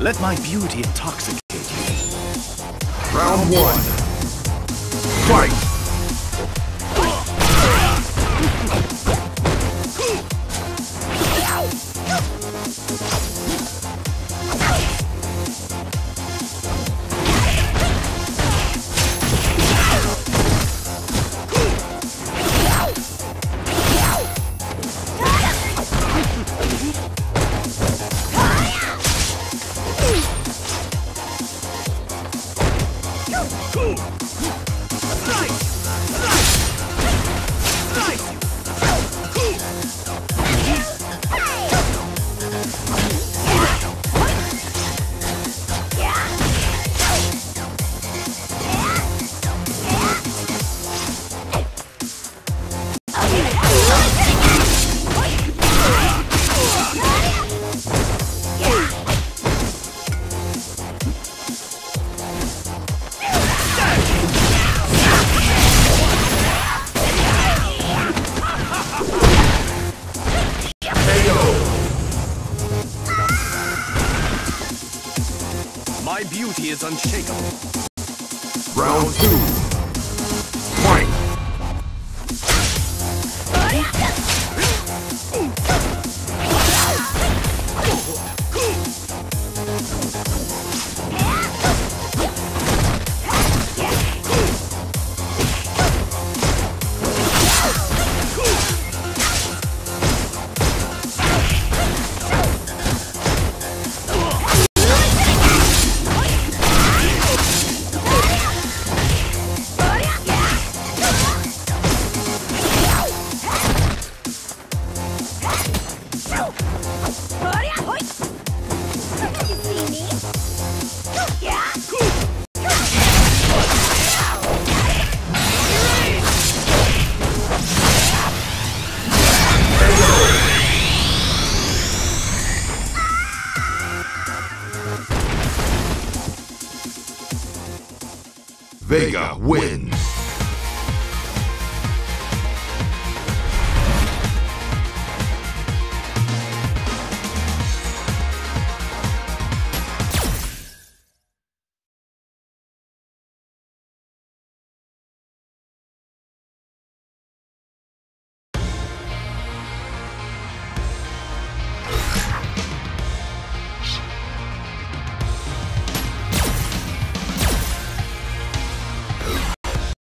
Let my beauty intoxicate you. Round one. Fight! よっ! My beauty is unshakable. Round two. Vega wins.